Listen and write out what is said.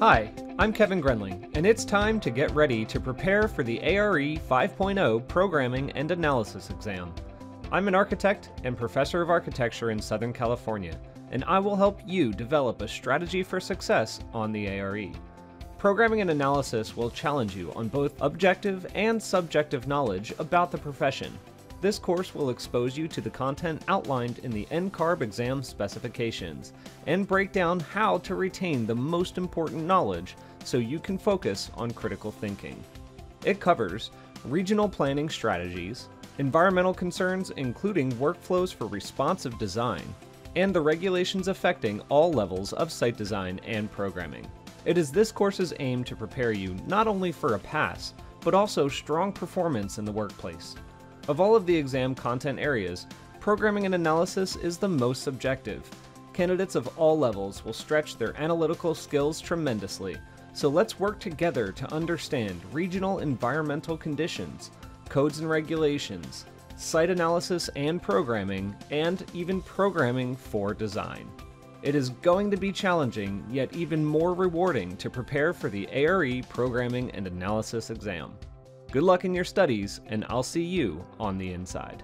Hi, I'm Kevin Grenling, and it's time to get ready to prepare for the ARE 5.0 Programming and Analysis exam. I'm an architect and professor of architecture in Southern California, and I will help you develop a strategy for success on the ARE. Programming and analysis will challenge you on both objective and subjective knowledge about the profession. This course will expose you to the content outlined in the NCARB exam specifications and break down how to retain the most important knowledge so you can focus on critical thinking. It covers regional planning strategies, environmental concerns including workflows for responsive design, and the regulations affecting all levels of site design and programming. It is this course's aim to prepare you not only for a pass, but also strong performance in the workplace. Of all of the exam content areas, programming and analysis is the most subjective. Candidates of all levels will stretch their analytical skills tremendously, so let's work together to understand regional environmental conditions, codes and regulations, site analysis and programming, and even programming for design. It is going to be challenging, yet even more rewarding to prepare for the ARE Programming and Analysis exam. Good luck in your studies, and I'll see you on the inside.